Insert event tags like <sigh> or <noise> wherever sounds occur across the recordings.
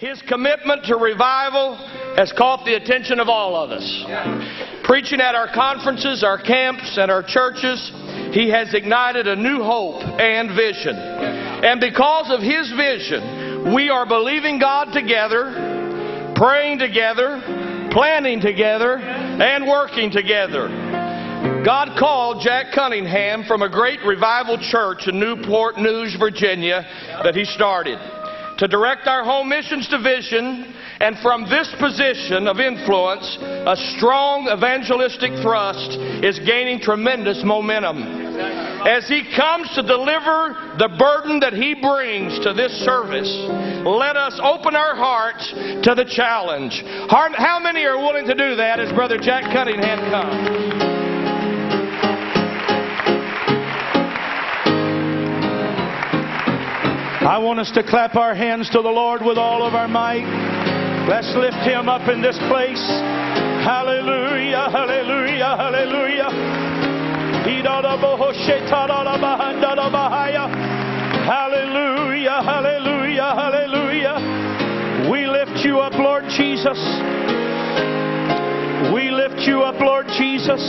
His commitment to revival has caught the attention of all of us. Preaching at our conferences, our camps, and our churches, he has ignited a new hope and vision. And because of his vision, we are believing God together, praying together, planning together, and working together. God called Jack Cunningham from a great revival church in Newport News, Virginia, that he started to direct our home missions division, and from this position of influence, a strong evangelistic thrust is gaining tremendous momentum. As he comes to deliver the burden that he brings to this service, let us open our hearts to the challenge. How many are willing to do that as Brother Jack Cunningham comes? I want us to clap our hands to the Lord with all of our might. Let's lift him up in this place. Hallelujah, hallelujah, hallelujah. Hallelujah, hallelujah, hallelujah. We lift you up, Lord Jesus. We lift you up, Lord Jesus.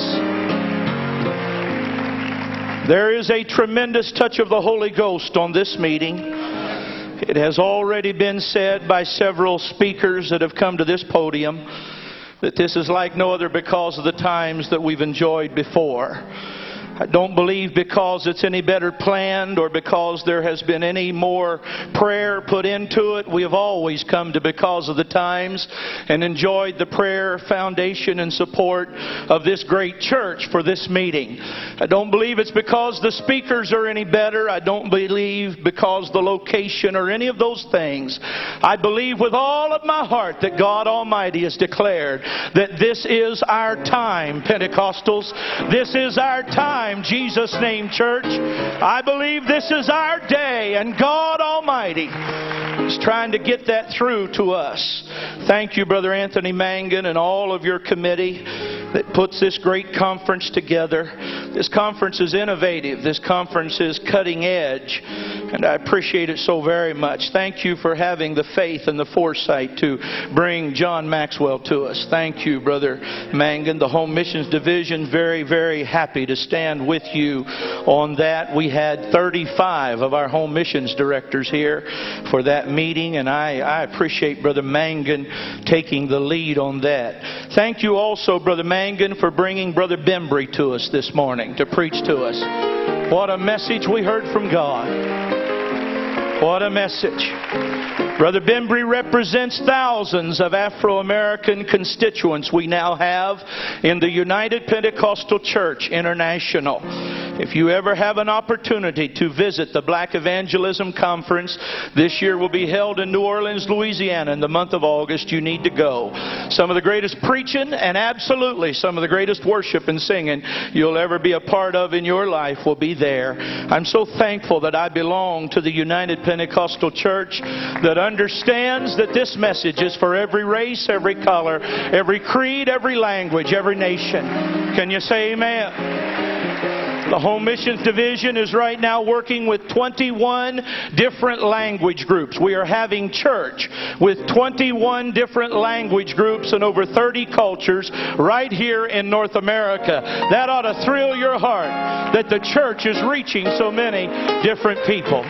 There is a tremendous touch of the Holy Ghost on this meeting. It has already been said by several speakers that have come to this podium that this is like no other because of the times that we've enjoyed before. I don't believe because it's any better planned or because there has been any more prayer put into it. We have always come to because of the times and enjoyed the prayer foundation and support of this great church for this meeting. I don't believe it's because the speakers are any better. I don't believe because the location or any of those things. I believe with all of my heart that God Almighty has declared that this is our time, Pentecostals. This is our time time, Jesus' name, church. I believe this is our day, and God Almighty is trying to get that through to us. Thank you, Brother Anthony Mangun, and all of your committee that puts this great conference together. This conference is innovative. This conference is cutting edge. And I appreciate it so very much. Thank you for having the faith and the foresight to bring John Maxwell to us. Thank you, Brother Mangun. The Home Missions Division, very, very happy to stand with you on that. We had 35 of our home missions directors here for that meeting, and I, I appreciate Brother Mangun taking the lead on that. Thank you also, Brother Mangun, for bringing Brother Bembry to us this morning to preach to us. What a message we heard from God. What a message. Brother Bembry represents thousands of Afro American constituents we now have in the United Pentecostal Church International. If you ever have an opportunity to visit the Black Evangelism Conference, this year will be held in New Orleans, Louisiana in the month of August. You need to go. Some of the greatest preaching and absolutely some of the greatest worship and singing you'll ever be a part of in your life will be there. I'm so thankful that I belong to the United Pentecostal Pentecostal church that understands that this message is for every race, every color, every creed, every language, every nation. Can you say amen? The Home Missions Division is right now working with 21 different language groups. We are having church with 21 different language groups and over 30 cultures right here in North America. That ought to thrill your heart that the church is reaching so many different people.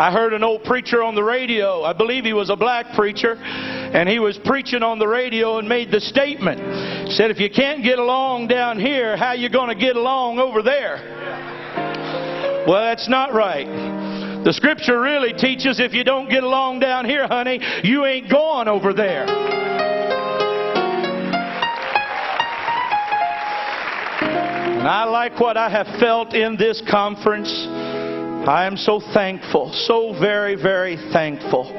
I heard an old preacher on the radio. I believe he was a black preacher. And he was preaching on the radio and made the statement. Said, if you can't get along down here, how you going to get along over there? Well, that's not right. The scripture really teaches if you don't get along down here, honey, you ain't going over there. And I like what I have felt in this conference. I am so thankful, so very, very thankful.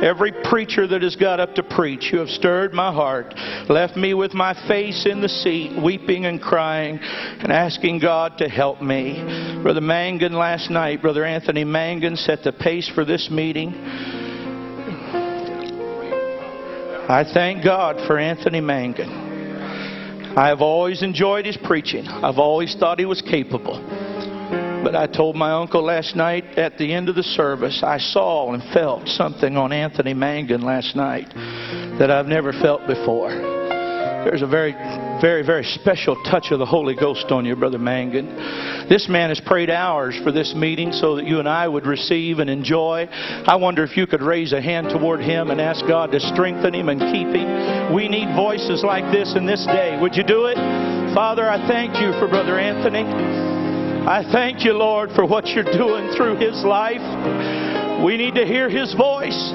Every preacher that has got up to preach, you have stirred my heart, left me with my face in the seat, weeping and crying and asking God to help me. Brother Mangun last night, Brother Anthony Mangun set the pace for this meeting. I thank God for Anthony Mangun. I have always enjoyed his preaching. I've always thought he was capable. But I told my uncle last night at the end of the service, I saw and felt something on Anthony Mangun last night that I've never felt before. There's a very, very, very special touch of the Holy Ghost on you, Brother Mangun. This man has prayed hours for this meeting so that you and I would receive and enjoy. I wonder if you could raise a hand toward him and ask God to strengthen him and keep him. We need voices like this in this day. Would you do it? Father, I thank you for Brother Anthony. I thank you, Lord, for what you're doing through his life. We need to hear his voice.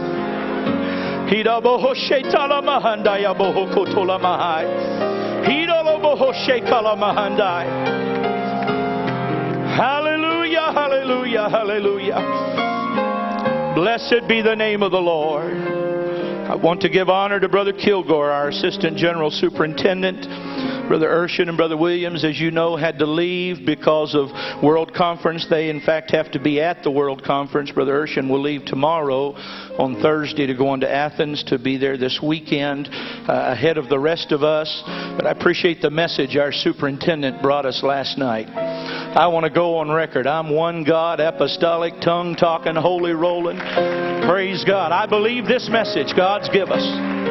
Hallelujah, hallelujah, hallelujah. Blessed be the name of the Lord. I want to give honor to Brother Kilgore, our Assistant General Superintendent. Brother Urshan and Brother Williams, as you know, had to leave because of World Conference. They, in fact, have to be at the World Conference. Brother Urshan will leave tomorrow on Thursday to go on to Athens to be there this weekend uh, ahead of the rest of us. But I appreciate the message our superintendent brought us last night. I want to go on record. I'm one God, apostolic, tongue talking, holy rolling. Praise God. I believe this message God's give us.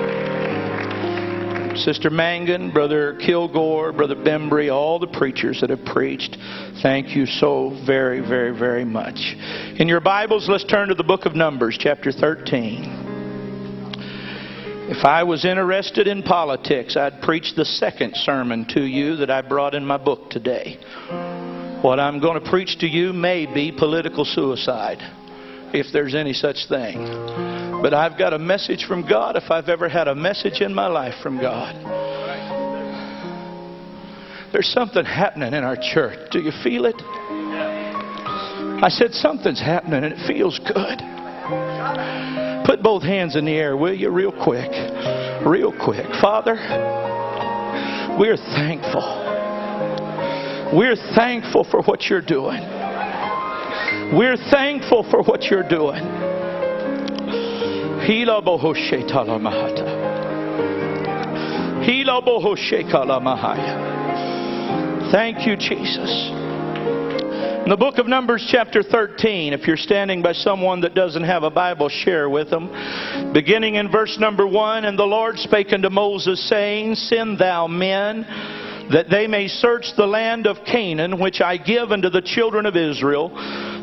Sister Mangun, Brother Kilgore, Brother Bembry, all the preachers that have preached. Thank you so very, very, very much. In your Bibles, let's turn to the book of Numbers, chapter 13. If I was interested in politics, I'd preach the second sermon to you that I brought in my book today. What I'm going to preach to you may be political suicide, if there's any such thing. But I've got a message from God if I've ever had a message in my life from God. There's something happening in our church. Do you feel it? I said, Something's happening and it feels good. Put both hands in the air, will you, real quick? Real quick. Father, we're thankful. We're thankful for what you're doing. We're thankful for what you're doing. Thank you, Jesus. In the book of Numbers, chapter 13, if you're standing by someone that doesn't have a Bible, share with them. Beginning in verse number 1 And the Lord spake unto Moses, saying, Send thou men that they may search the land of Canaan, which I give unto the children of Israel.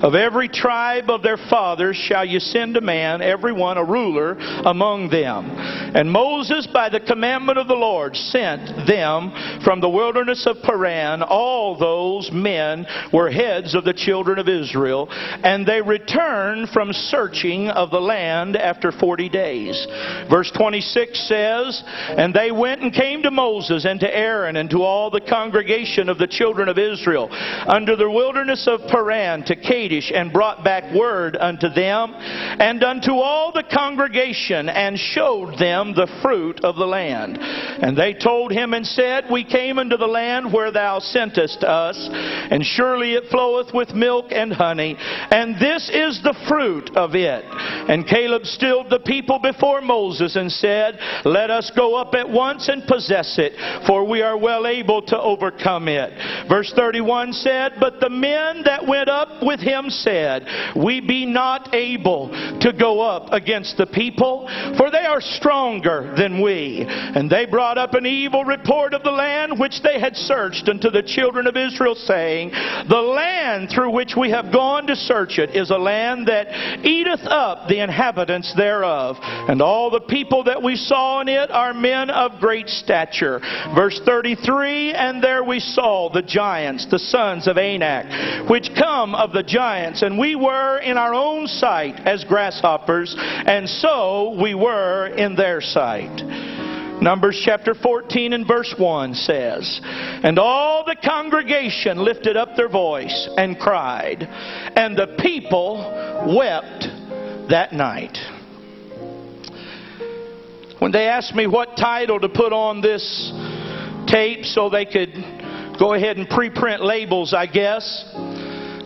Of every tribe of their fathers shall you send a man, every one a ruler among them. And Moses, by the commandment of the Lord, sent them from the wilderness of Paran. All those men were heads of the children of Israel, and they returned from searching of the land after forty days. Verse 26 says, And they went and came to Moses and to Aaron and to all the congregation of the children of Israel under the wilderness of Paran to Kadesh and brought back word unto them and unto all the congregation and showed them the fruit of the land. And they told him and said, We came into the land where thou sentest us, and surely it floweth with milk and honey, and this is the fruit of it. And Caleb stilled the people before Moses and said, Let us go up at once and possess it, for we are well able to overcome it. Verse 31 said, But the men that went up with him said, We be not able to go up against the people, for they are stronger than we. And they brought up an evil report of the land which they had searched unto the children of Israel, saying, The land through which we have gone to search it is a land that eateth up the inhabitants thereof. And all the people that we saw in it are men of great stature. Verse 33 and there we saw the giants, the sons of Anak, which come of the giants, and we were in our own sight as grasshoppers, and so we were in their sight. Numbers chapter 14 and verse 1 says, And all the congregation lifted up their voice and cried, and the people wept that night. When they asked me what title to put on this tape so they could go ahead and pre-print labels, I guess.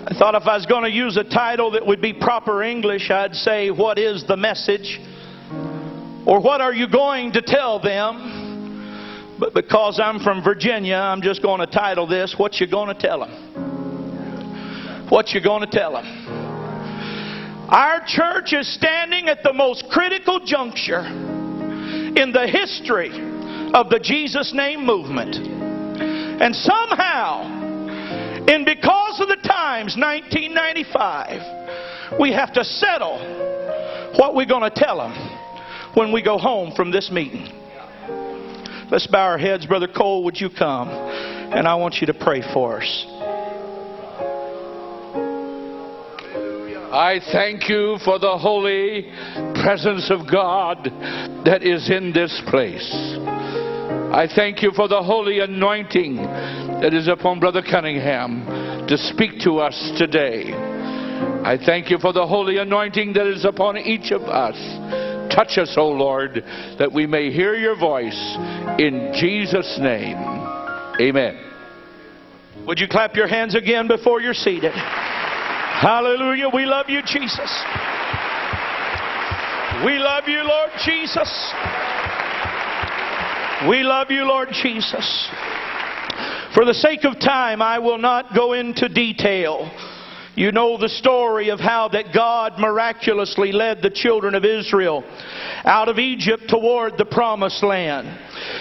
I thought if I was going to use a title that would be proper English, I'd say, What is the message? Or what are you going to tell them? But because I'm from Virginia, I'm just going to title this, What You Going to Tell Them? What you going to tell them? Our church is standing at the most critical juncture in the history of the Jesus name movement. And somehow, and because of the times, 1995, we have to settle what we're going to tell them when we go home from this meeting. Let's bow our heads. Brother Cole, would you come? And I want you to pray for us. I thank you for the holy presence of God that is in this place. I thank you for the holy anointing that is upon Brother Cunningham to speak to us today. I thank you for the holy anointing that is upon each of us. Touch us, O Lord, that we may hear your voice in Jesus' name. Amen. Would you clap your hands again before you're seated? Hallelujah. We love you, Jesus. We love you, Lord Jesus. We love you, Lord Jesus. For the sake of time, I will not go into detail. You know the story of how that God miraculously led the children of Israel out of Egypt toward the promised land.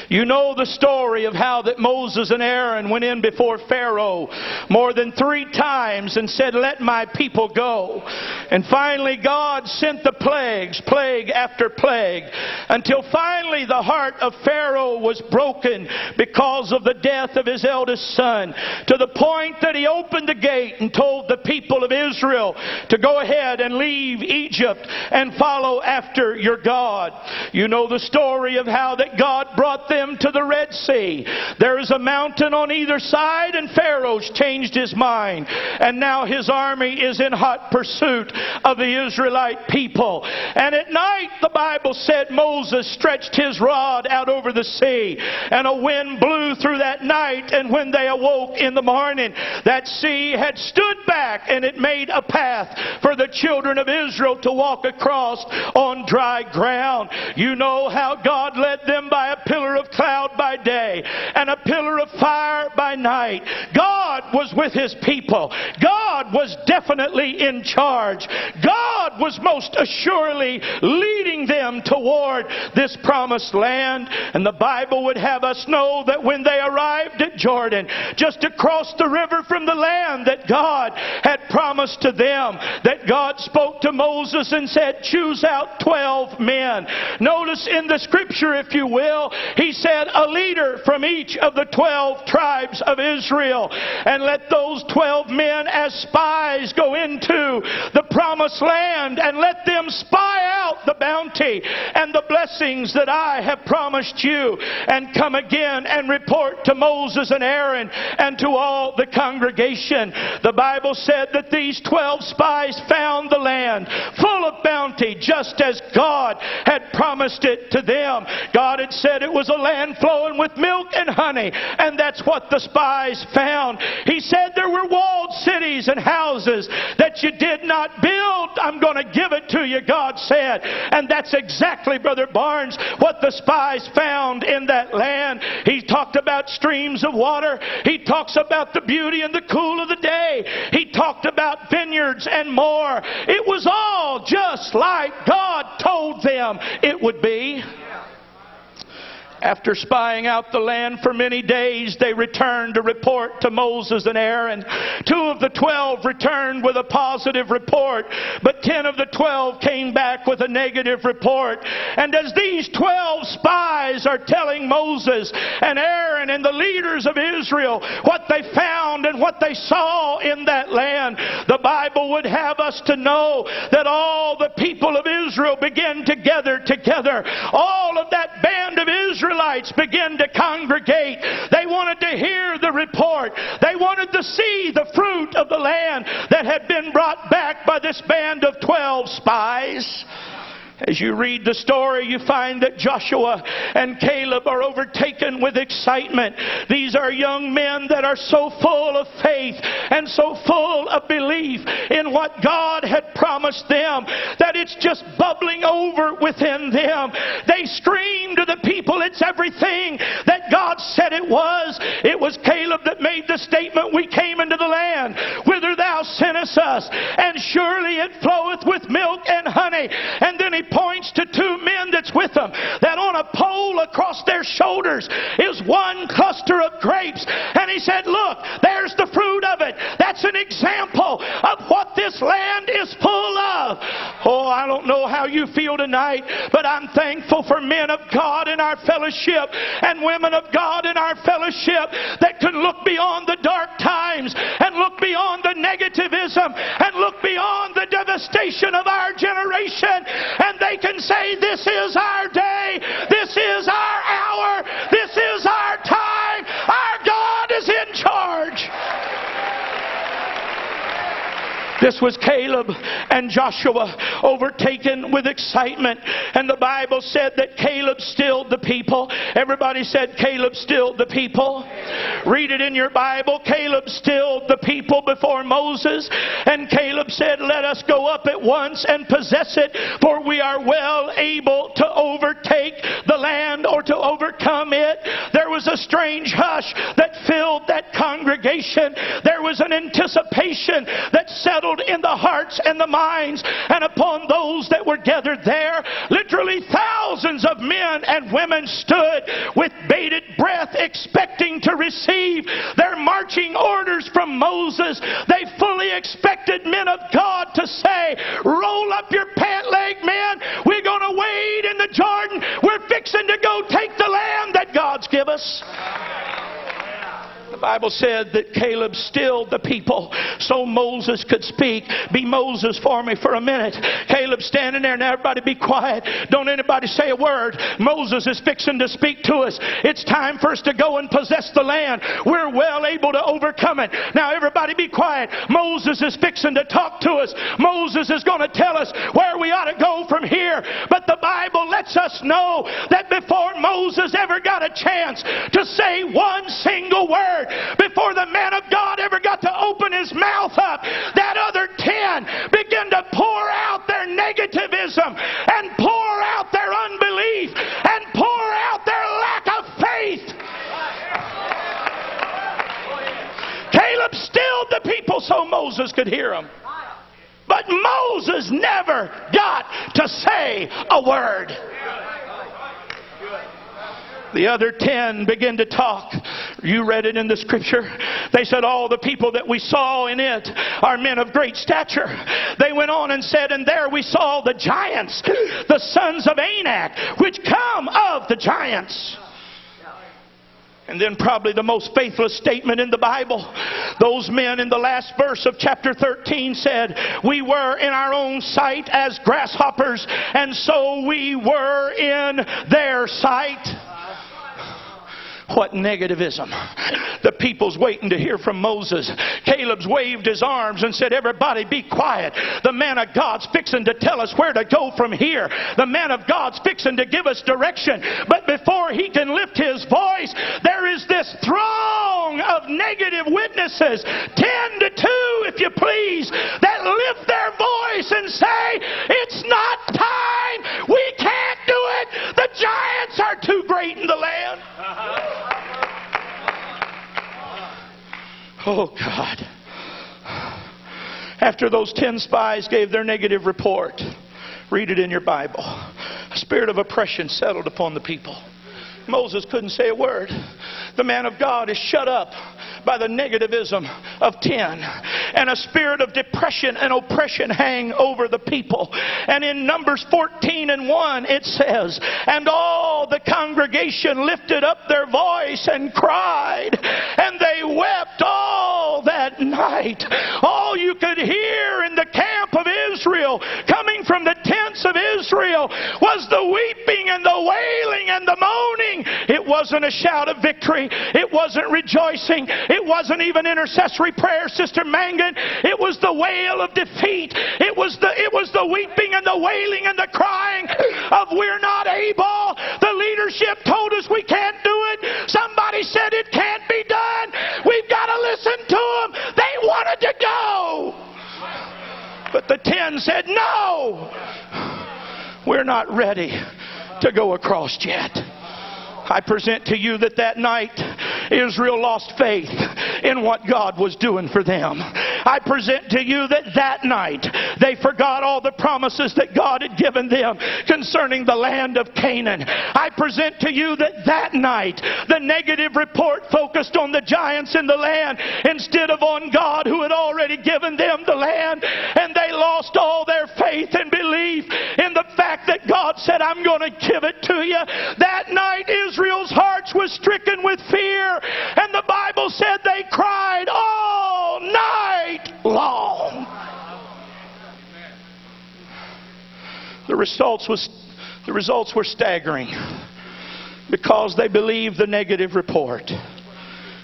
You know the story of how that Moses and Aaron went in before Pharaoh more than three times and said, Let my people go. And finally, God sent the plagues, plague after plague, until finally the heart of Pharaoh was broken because of the death of his eldest son, to the point that he opened the gate and told the people of Israel to go ahead and leave Egypt and follow after your God. You know the story of how that God brought them to the Red Sea. There is a mountain on either side, and Pharaoh's changed his mind. And now his army is in hot pursuit of the Israelite people. And at night, the Bible said Moses stretched his rod out over the sea, and a wind blew through that night. And when they awoke in the morning, that sea had stood back and it made a path for the children of Israel to walk across on dry ground. You know how God led them by a pillar of cloud by day and a pillar of fire by night. God was with his people. God was definitely in charge. God was most assuredly leading them toward this promised land. And the Bible would have us know that when they arrived at Jordan, just across the river from the land that God had promised to them, that God spoke to Moses and said, Choose out 12 men. Notice in the scripture, if you will, he said, A leader from each of the 12 tribes of Israel. And let those 12 men as spies go into the promised land and let them spy out the bounty and the blessings that I have promised you and come again and report to Moses and Aaron and to all the congregation. The Bible said that these 12 spies found the land full of bounty just as God had promised it to them. God had said it was a land flowing with milk and honey, and that's what the spies found. He said there were walled cities and houses that you did not build. I'm going to give it to you, God said. And that's exactly, Brother Barnes, what the spies found in that land. He talked about streams of water. He talks about the beauty and the cool of the day. He talked about vineyards and more. It was all just like God told them it would be. After spying out the land for many days, they returned to report to Moses and Aaron. Two of the twelve returned with a positive report, but ten of the twelve came back with a negative report. And as these twelve spies are telling Moses and Aaron and the leaders of Israel what they found and what they saw in that land, the Bible would have us to know that all the people of Israel began to gather together. All of that band of Israel Israelites began to congregate. They wanted to hear the report. They wanted to see the fruit of the land that had been brought back by this band of 12 spies. As you read the story, you find that Joshua and Caleb are overtaken with excitement. These are young men that are so full of faith and so full of belief in what God had promised them that it's just bubbling over within them. They scream to the people, It's everything that God said it was. It was Caleb that made the statement, We came into the land whither thou senteth us, and surely it floweth with milk and honey. And then he points to two men that's with them, that on a pole across their shoulders is one cluster of grapes. And he said, Look, there's the fruit of it. That's an example of what this land is full of. Oh, I don't know how you feel tonight, but I'm thankful for men of God in our fellowship and women of God in our fellowship that can look beyond the dark times and look beyond the negativism and look beyond the devastation of our generation. And they can say, This is our day, this is our hour, this is our time, our God is in charge. This was Caleb and Joshua overtaken with excitement. And the Bible said that Caleb stilled the people. Everybody said Caleb stilled the people. Read it in your Bible. Caleb stilled the people before Moses. And Caleb said, Let us go up at once and possess it, for we are well able to overtake the land or to overcome it. There was a strange hush that filled that congregation. There was an anticipation that settled settled in the hearts and the minds and upon those that were gathered there. Literally thousands of men and women stood with bated breath expecting to receive their marching orders from Moses. They fully expected men of God to say, roll up your pant leg men. We're going to wade in the Jordan. We're fixing to go take the land that God's give us. The Bible said that Caleb stilled the people so Moses could speak. Be Moses for me for a minute. Caleb standing there. Now everybody be quiet. Don't anybody say a word. Moses is fixing to speak to us. It's time for us to go and possess the land. We're well able to overcome it. Now everybody be quiet. Moses is fixing to talk to us. Moses is going to tell us where we ought to go from here. But the Bible lets us know that before Moses ever got a chance to say one single word, before the man of God ever got to open his mouth up, that other ten began to pour out their negativism and pour out their unbelief and pour out their lack of faith. Caleb stilled the people so Moses could hear them. But Moses never got to say a word. The other ten begin to talk. You read it in the scripture. They said, All the people that we saw in it are men of great stature. They went on and said, And there we saw the giants, the sons of Anak, which come of the giants. And then, probably the most faithless statement in the Bible. Those men in the last verse of chapter 13 said, We were in our own sight as grasshoppers, and so we were in their sight. What negativism. The people's waiting to hear from Moses. Caleb's waved his arms and said, Everybody be quiet. The man of God's fixing to tell us where to go from here. The man of God's fixing to give us direction. But before he can lift his voice, there is this throng of negative witnesses, 10 to 2, if you please, that lift their voice and say, It's not time. We can't too great in the land. Oh, God. After those ten spies gave their negative report, read it in your Bible. A spirit of oppression settled upon the people. Moses couldn't say a word. The man of God is shut up by the negativism of 10. And a spirit of depression and oppression hang over the people. And in Numbers 14 and 1 it says, And all the congregation lifted up their voice and cried, and they wept all that night. All you could hear in the camp of Israel, coming from the tents of Israel, was the weeping and the wailing and the moaning. Wasn't a shout of victory. It wasn't rejoicing. It wasn't even intercessory prayer, Sister Mangun. It was the wail of defeat. It was the, it was the weeping and the wailing and the crying of we're not able. The leadership told us we can't do it. Somebody said it can't be done. We've got to listen to them. They wanted to go. But the ten said, no, we're not ready to go across yet. I present to you that that night Israel lost faith in what God was doing for them. I present to you that that night they forgot all the promises that God had given them concerning the land of Canaan. I present to you that that night the negative report focused on the giants in the land instead of on God who had already given them the land and they lost all their faith and belief in the fact that God said, I'm going to give it to you. That night Israel's hearts was stricken with fear and the Bible said they cried all night long. The results was the results were staggering because they believed the negative report.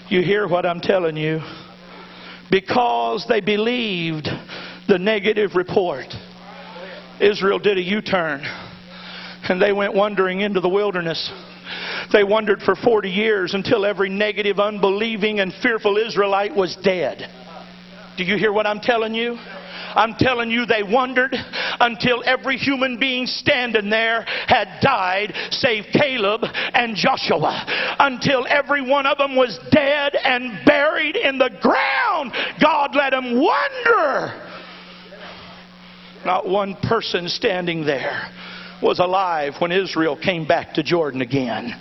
You hear what I'm telling you? Because they believed the negative report. Israel did a U turn and they went wandering into the wilderness. They wandered for 40 years until every negative, unbelieving, and fearful Israelite was dead. Do you hear what I'm telling you? I'm telling you, they wondered until every human being standing there had died, save Caleb and Joshua. Until every one of them was dead and buried in the ground. God let them wonder. Not one person standing there was alive when Israel came back to Jordan again.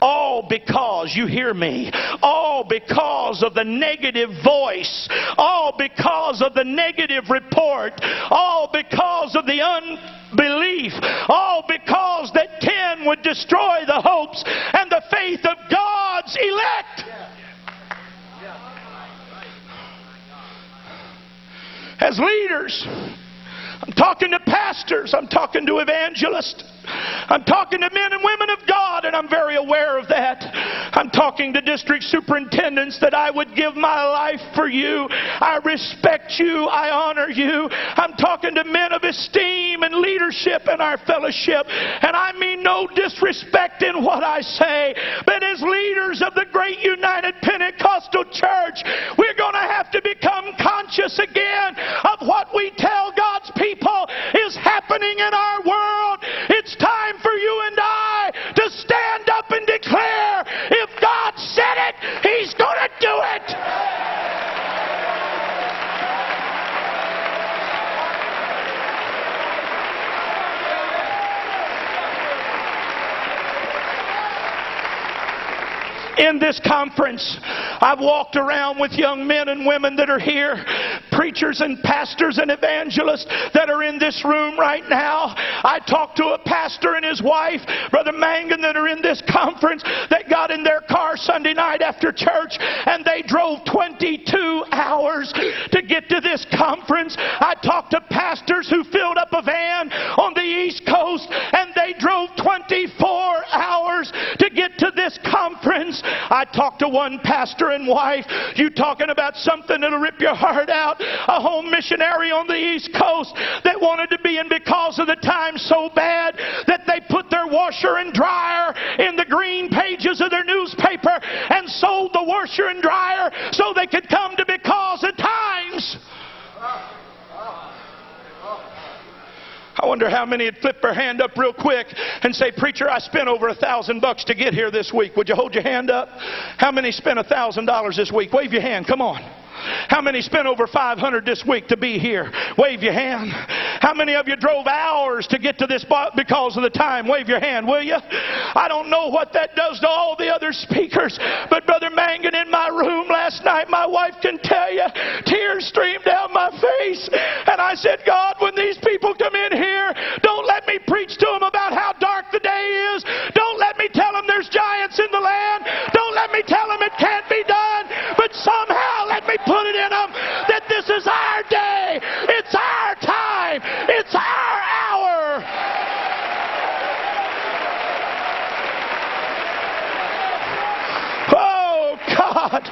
All because, you hear me, all because of the negative voice, all because of the negative report, all because of the unbelief, all because that 10 would destroy the hopes and the faith of God's elect. As leaders, I'm talking to pastors. I'm talking to evangelists. I'm talking to men and women of God, and I'm very aware of that. I'm talking to district superintendents that I would give my life for you. I respect you. I honor you. I'm talking to men of esteem and leadership in our fellowship. And I mean no disrespect in what I say, but as leaders of the great United Pentecostal Church, we're going to have to become conscious again of what we tell God's people is happening in our world. It's time for you and I to stand up and declare if God said it, He's going to do it. in this conference. I've walked around with young men and women that are here, preachers and pastors and evangelists that are in this room right now. I talked to a pastor and his wife, Brother Mangun, that are in this conference that got in their car Sunday night after church and they drove 22 hours to get to this conference. I talked to pastors who filled up a van on the East Coast and they drove 24 hours to get to this conference. I talked to one pastor and wife. You talking about something that'll rip your heart out. A home missionary on the East Coast that wanted to be in because of the time so bad that they put their washer and dryer in the green pages of their newspaper and sold the washer and dryer so they could come to because of times. I wonder how many would flip their hand up real quick and say, Preacher, I spent over a thousand bucks to get here this week. Would you hold your hand up? How many spent a thousand dollars this week? Wave your hand. Come on. How many spent over 500 this week to be here? Wave your hand. How many of you drove hours to get to this spot because of the time? Wave your hand, will you? I don't know what that does to all the other speakers, but Brother Mangun in my room last night, my wife can tell you, tears streamed down my face. And I said, God, when these people come in here, don't let me preach to them about how dark the day is. Don't let me tell them there's giants in the land. Don't let me tell them it can't be done. But somehow let me put it in them that this is our day. It's our time. It's our hour. Oh, God.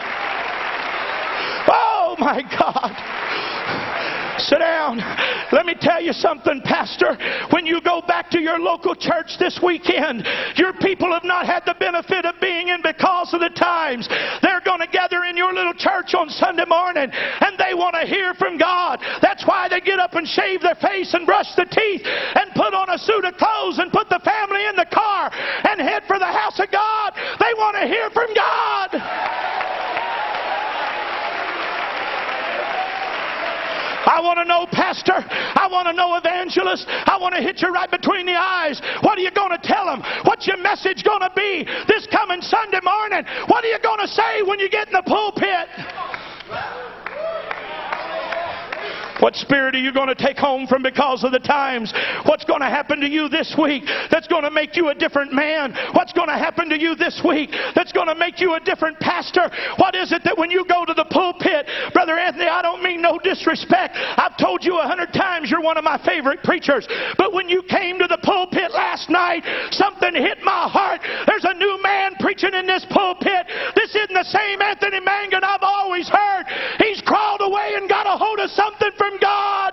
Oh, my God. Sit down. Let me tell you something, Pastor. When you go back to your local church this weekend, your people have not had the benefit of being in because of the times. They're going to gather in your little church on Sunday morning and they want to hear from God. That's why they get up and shave their face and brush their teeth and put on a suit of clothes and put the family in the car and head for the house of God. They want to hear from God. I want to know, Pastor. I want to know, Evangelist. I want to hit you right between the eyes. What are you going to tell them? What's your message going to be this coming Sunday morning? What are you going to say when you get in the pulpit? What spirit are you going to take home from because of the times? What's going to happen to you this week that's going to make you a different man? What's going to happen to you this week that's going to make you a different pastor? What is it that when you go to the pulpit, Brother Anthony, I don't mean no disrespect. I've told you a hundred times you're one of my favorite preachers. But when you came to the pulpit last night, something hit my heart. There's a new man preaching in this pulpit. This isn't the same Anthony Mangun I've always heard. And got a hold of something from from God.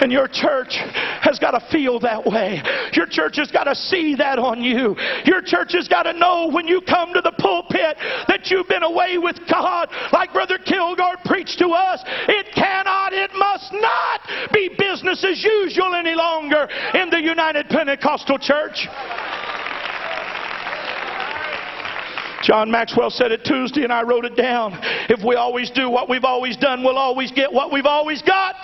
And your church has got to feel that way. Your church has got to see that on you. Your church has got to know when you come to the pulpit that you've been away with God, like Brother Kilgore preached to us. It cannot, it must not be business as usual any longer in the United Pentecostal Church. John Maxwell said it Tuesday, and I wrote it down. If we always do what we've always done, we'll always get what we've always got.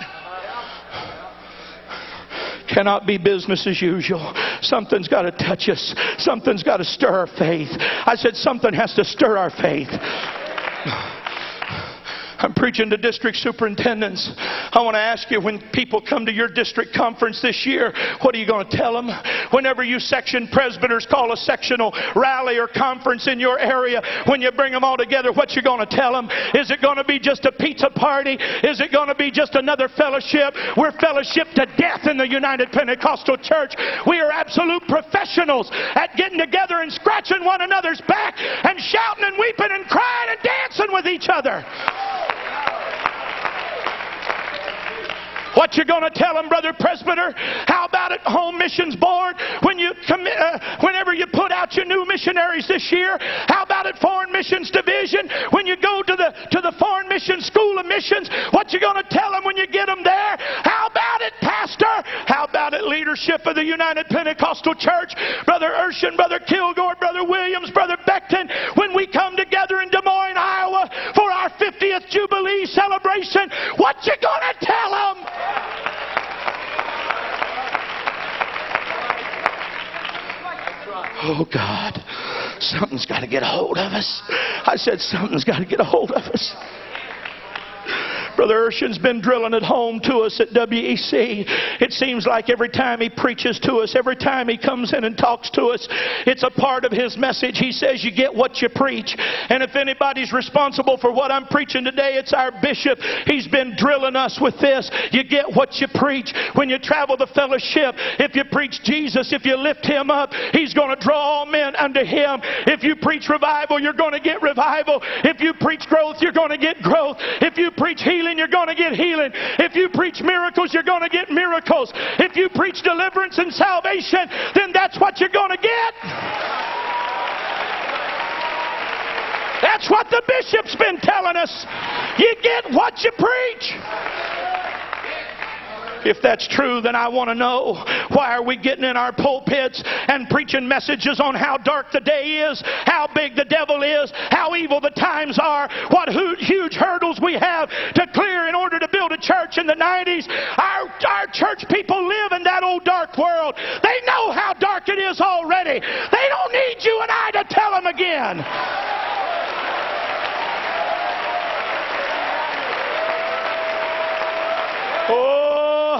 Cannot be business as usual. Something's got to touch us. Something's got to stir our faith. I said, something has to stir our faith. I'm preaching to district superintendents. I want to ask you when people come to your district conference this year, what are you going to tell them? Whenever you section presbyters call a sectional rally or conference in your area, when you bring them all together, what you going to tell them? Is it going to be just a pizza party? Is it going to be just another fellowship? We're fellowship to death in the United Pentecostal Church. We are absolute professionals at getting together and scratching one another's back and shouting and weeping and crying and dancing with each other. What you going to tell them, Brother Presbyter? How about it, Home Missions Board? When you commit, uh, whenever you put out your new missionaries this year, how about it, Foreign Missions Division? When you go to the to the Foreign Mission School of Missions, what you going to tell them when you get them there? How about it, Pastor? How about it, leadership of the United Pentecostal Church, Brother Urshan, Brother Kilgore, Brother Williams, Brother Becton? When we come together in Des Moines, Iowa, for our 50th Jubilee celebration, what you going to tell them? Oh God, something's got to get a hold of us. I said, something's got to get a hold of us. Brother Urshan's been drilling it home to us at WEC. It seems like every time he preaches to us, every time he comes in and talks to us, it's a part of his message. He says, You get what you preach. And if anybody's responsible for what I'm preaching today, it's our bishop. He's been drilling us with this. You get what you preach. When you travel the fellowship, if you preach Jesus, if you lift him up, he's going to draw all men unto him. If you preach revival, you're going to get revival. If you preach growth, you're going to get growth. If you preach healing, you're going to get healing. If you preach miracles, you're going to get miracles. If you preach deliverance and salvation, then that's what you're going to get. That's what the bishop's been telling us. You get what you preach. If that's true, then I want to know why are we getting in our pulpits and preaching messages on how dark the day is, how big the devil is, how evil the times are, what huge hurdles we have to clear in order to build a church in the 90s. Our, our church people live in that old dark world. They know how dark it is already. They don't need you and I to tell them again. Oh,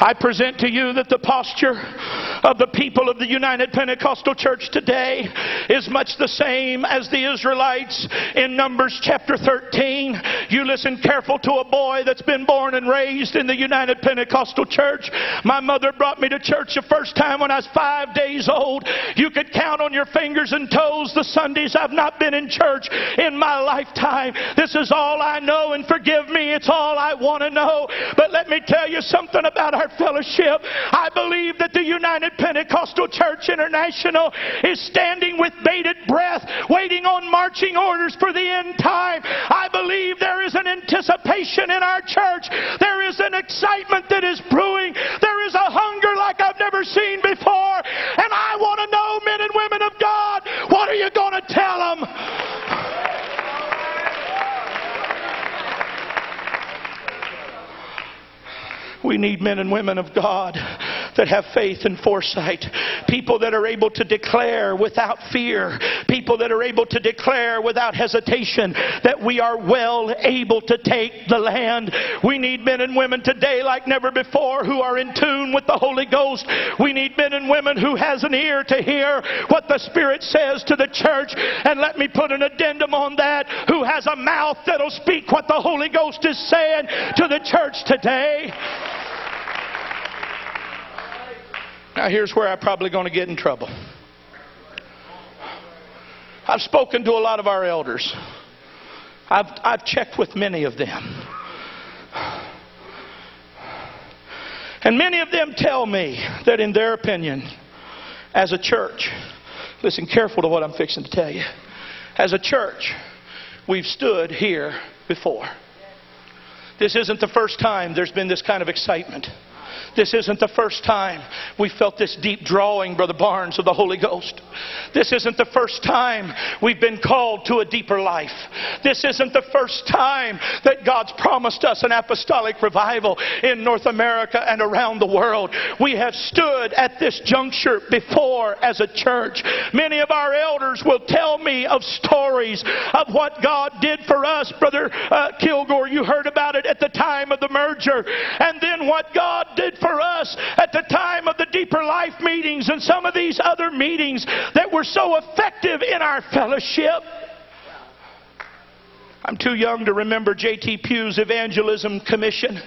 I present to you that the posture of the people of the United Pentecostal Church today is much the same as the Israelites in Numbers chapter 13. You listen careful to a boy that's been born and raised in the United Pentecostal Church. My mother brought me to church the first time when I was five days old. You could count on your fingers and toes the Sundays I've not been in church in my lifetime. This is all I know, and forgive me, it's all I want to know. But let me tell you something about our fellowship. I believe that the United Pentecostal Church International is standing with bated breath, waiting on marching orders for the end time. I believe there is an anticipation in our church. There is an excitement that is brewing. There is a hunger like I've never seen before. And I want to know, men and women of God, We need men and women of God that have faith and foresight. People that are able to declare without fear. People that are able to declare without hesitation that we are well able to take the land. We need men and women today like never before who are in tune with the Holy Ghost. We need men and women who has an ear to hear what the Spirit says to the church. And let me put an addendum on that. Who has a mouth that'll speak what the Holy Ghost is saying to the church today. Now, here's where I'm probably going to get in trouble. I've spoken to a lot of our elders, I've, I've checked with many of them. And many of them tell me that, in their opinion, as a church, listen careful to what I'm fixing to tell you. As a church, we've stood here before. This isn't the first time there's been this kind of excitement. This isn't the first time we felt this deep drawing, Brother Barnes, of the Holy Ghost. This isn't the first time we've been called to a deeper life. This isn't the first time that God's promised us an apostolic revival in North America and around the world. We have stood at this juncture before as a church. Many of our elders will tell me of stories of what God did for us. Brother uh, Kilgore, you heard about it at the time of the merger. And then what God did for us at the time of the deeper life meetings and some of these other meetings that were so effective in our fellowship. I'm too young to remember J.T. Pugh's evangelism commission.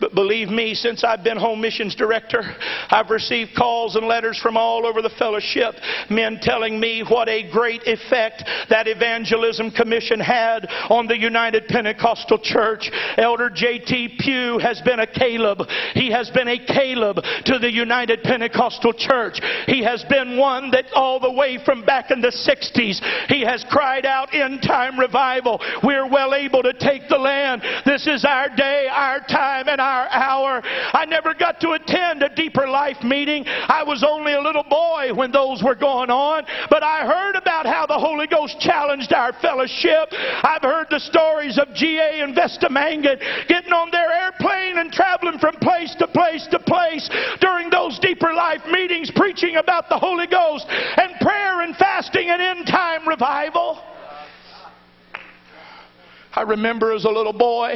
But believe me, since I've been home missions director, I've received calls and letters from all over the fellowship, men telling me what a great effect that evangelism commission had on the United Pentecostal Church. Elder J.T. Pugh has been a Caleb. He has been a Caleb to the United Pentecostal Church. He has been one that all the way from back in the 60s, he has cried out end time revival. We're well able to take the land. This is our day, our time, and our our hour. I never got to attend a deeper life meeting. I was only a little boy when those were going on, but I heard about how the Holy Ghost challenged our fellowship. I've heard the stories of G.A. and Vesta Mangun getting on their airplane and traveling from place to place to place during those deeper life meetings, preaching about the Holy Ghost and prayer and fasting and end time revival. I remember as a little boy,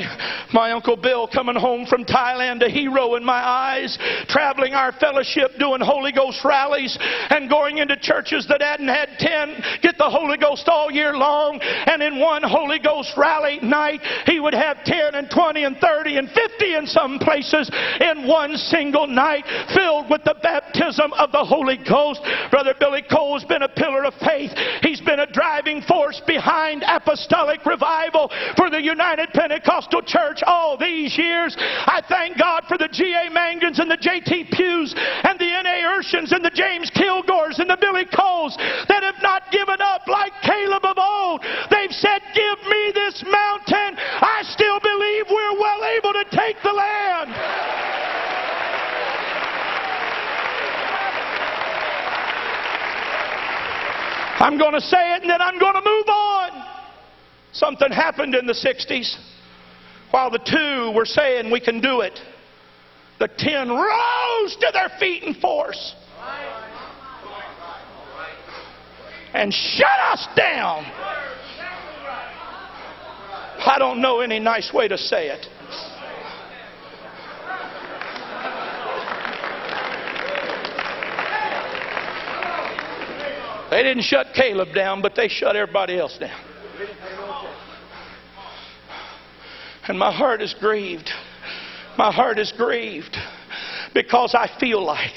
my Uncle Bill coming home from Thailand, a hero in my eyes, traveling our fellowship, doing Holy Ghost rallies, and going into churches that hadn't had 10 get the Holy Ghost all year long. And in one Holy Ghost rally night, he would have 10 and 20 and 30 and 50 in some places in one single night, filled with the baptism of the Holy Ghost. Brother Billy Cole's been a pillar of faith. He's been a driving force behind apostolic revival for the United Pentecostal Church all these years. I thank God for the G.A. Manguns and the J.T. Pughs and the N.A. Urshans and the James Kilgores and the Billy Coles that have not given up like Caleb of old. They've said, Give me this mountain. I still believe we're well able to take the land. I'm going to say it and then I'm going to move on. Something happened in the 60s. While the two were saying we can do it, the ten rose to their feet in force and shut us down. I don't know any nice way to say it. They didn't shut Caleb down, but they shut everybody else down. And my heart is grieved. My heart is grieved because I feel like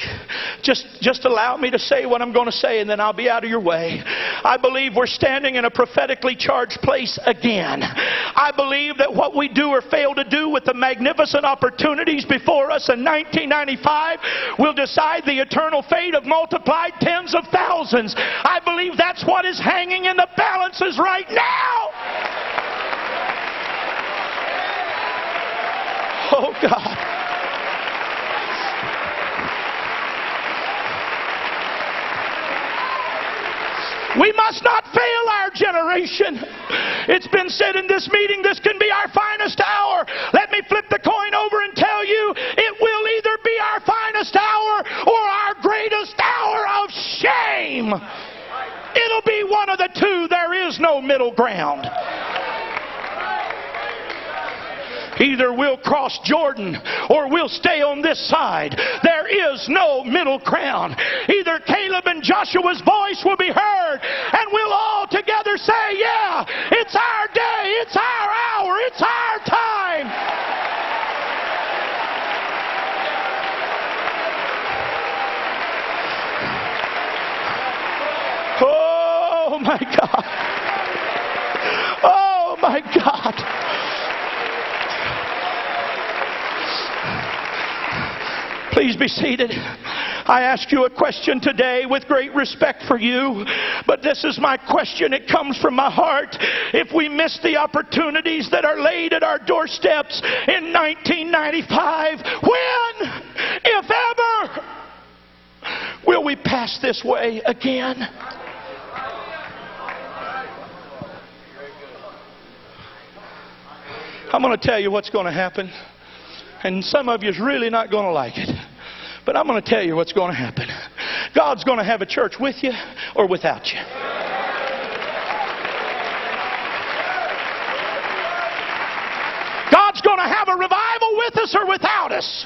just just allow me to say what I'm going to say and then I'll be out of your way. I believe we're standing in a prophetically charged place again. I believe that what we do or fail to do with the magnificent opportunities before us in 1995 will decide the eternal fate of multiplied tens of thousands. I believe that's what is hanging in the balances right now. Oh, God. We must not fail our generation. It's been said in this meeting, this can be our finest hour. Let me flip the coin over and tell you, it will either be our finest hour or our greatest hour of shame. It'll be one of the two. There is no middle ground. Either we'll cross Jordan or we'll stay on this side. There is no middle ground. Either Caleb and Joshua's voice will be heard and we'll all together say, Yeah, it's our day, it's our hour, it's our time. Oh my God. Oh my God. Please be seated. I ask you a question today with great respect for you, but this is my question. It comes from my heart. If we miss the opportunities that are laid at our doorsteps in 1995, when, if ever, will we pass this way again? I'm going to tell you what's going to happen. And some of you is really not going to like it. But I'm going to tell you what's going to happen. God's going to have a church with you or without you. God's going to have a revival with us or without us.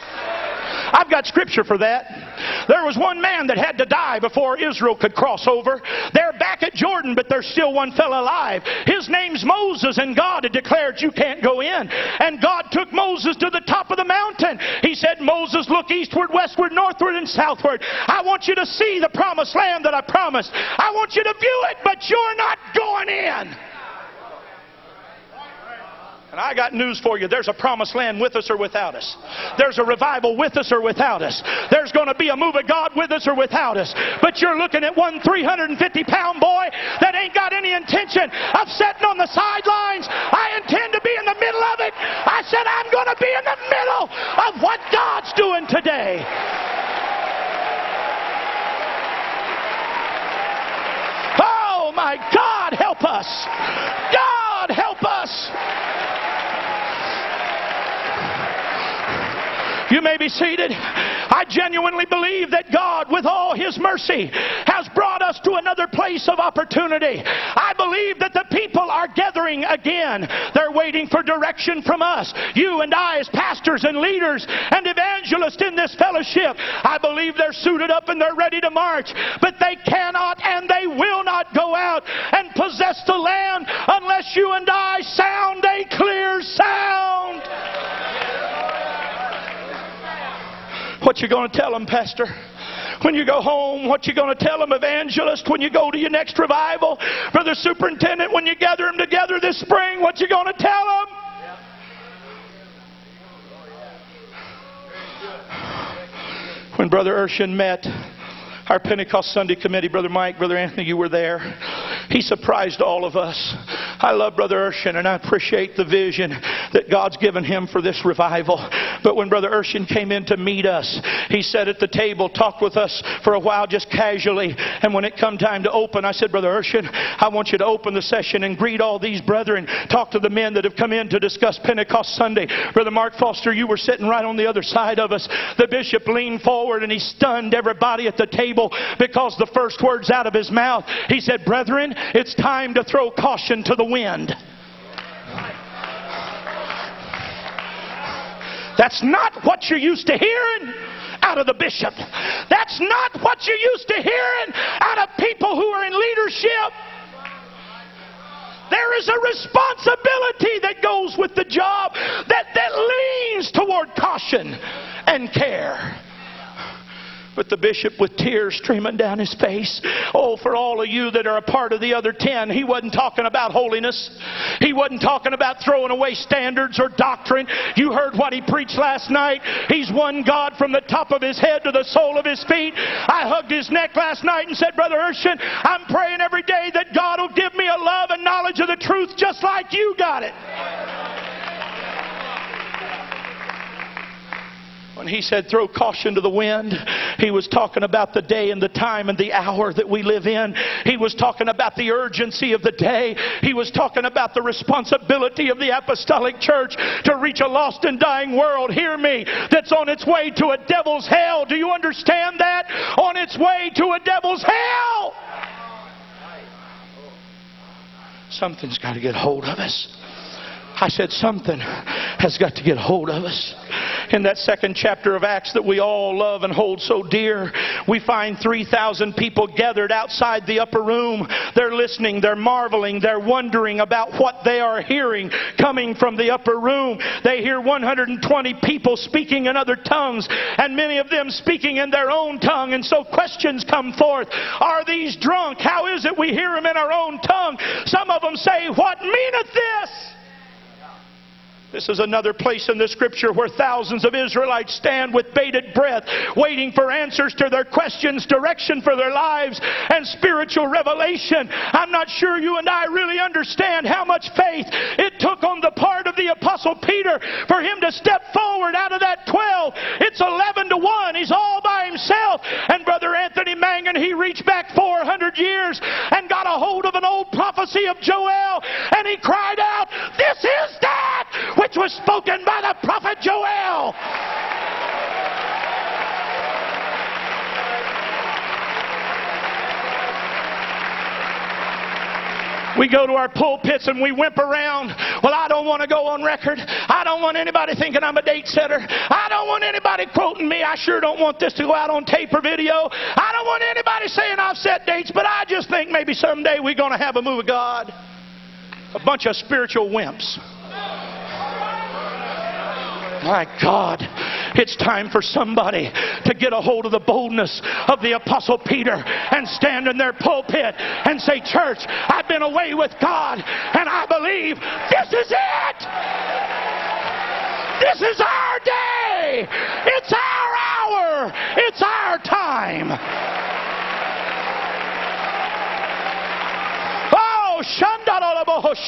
I've got scripture for that. There was one man that had to die before Israel could cross over. They're back at Jordan, but there's still one fellow alive. His name's Moses, and God had declared you can't go in. And God took Moses to the top of the mountain. He said, Moses, look eastward, westward, northward, and southward. I want you to see the promised land that I promised. I want you to view it, but you're not going in. And I got news for you. There's a promised land with us or without us. There's a revival with us or without us. There's going to be a move of God with us or without us. But you're looking at one 350 pound boy that ain't got any intention of sitting on the sidelines. I intend to be in the middle of it. I said I'm going to be in the middle of what God's doing today. Oh my God, help us. God, help us. You may be seated. I genuinely believe that God, with all His mercy, has brought us to another place of opportunity. I believe that the people are gathering again. They're waiting for direction from us. You and I, as pastors and leaders and evangelists in this fellowship, I believe they're suited up and they're ready to march. But they cannot and they will not go out and possess the land unless you and I sound a clear sound. What you're going to tell them, Pastor? When you go home, what you're going to tell them, evangelist? When you go to your next revival, brother superintendent, when you gather them together this spring, what you going to tell them? When Brother Urshan met our Pentecost Sunday committee, Brother Mike, Brother Anthony, you were there. He surprised all of us. I love Brother Urshan and I appreciate the vision that God's given him for this revival. But when Brother Urshan came in to meet us, he sat at the table, talked with us for a while just casually. And when it come time to open, I said, Brother Urshan, I want you to open the session and greet all these brethren. Talk to the men that have come in to discuss Pentecost Sunday. Brother Mark Foster, you were sitting right on the other side of us. The bishop leaned forward and he stunned everybody at the table because the first words out of his mouth, he said, Brethren, it's time to throw caution to the wind. That's not what you're used to hearing out of the bishop. That's not what you're used to hearing out of people who are in leadership. There is a responsibility that goes with the job that, that leans toward caution and care. But the bishop, with tears streaming down his face, oh, for all of you that are a part of the other ten, he wasn't talking about holiness. He wasn't talking about throwing away standards or doctrine. You heard what he preached last night. He's one God from the top of his head to the sole of his feet. I hugged his neck last night and said, Brother Urshan, I'm praying every day that God will give me a love and knowledge of the truth just like you got it. When he said, throw caution to the wind, he was talking about the day and the time and the hour that we live in. He was talking about the urgency of the day. He was talking about the responsibility of the apostolic church to reach a lost and dying world. Hear me, that's on its way to a devil's hell. Do you understand that? On its way to a devil's hell. Something's got to get hold of us. I said, something has got to get hold of us. In that second chapter of Acts that we all love and hold so dear, we find 3,000 people gathered outside the upper room. They're listening, they're marveling, they're wondering about what they are hearing coming from the upper room. They hear 120 people speaking in other tongues, and many of them speaking in their own tongue. And so questions come forth Are these drunk? How is it we hear them in our own tongue? Some of them say, What meaneth this? This is another place in the scripture where thousands of Israelites stand with bated breath, waiting for answers to their questions, direction for their lives, and spiritual revelation. I'm not sure you and I really understand how much faith it took on the part of the Apostle Peter for him to step forward out of that 12. It's 11 to 1. He's all by himself. And Brother Anthony Mangun, he reached back 400 years and got a hold of an old prophecy of Joel, and he cried out, This is that was spoken by the prophet Joel. We go to our pulpits and we whimper around. Well, I don't want to go on record. I don't want anybody thinking I'm a date setter. I don't want anybody quoting me. I sure don't want this to go out on tape or video. I don't want anybody saying I've set dates, but I just think maybe someday we're going to have a move of God. A bunch of spiritual wimps. My God, it's time for somebody to get a hold of the boldness of the Apostle Peter and stand in their pulpit and say, Church, I've been away with God and I believe this is it. This is our day. It's our hour. It's our time. Oh, Shandarabah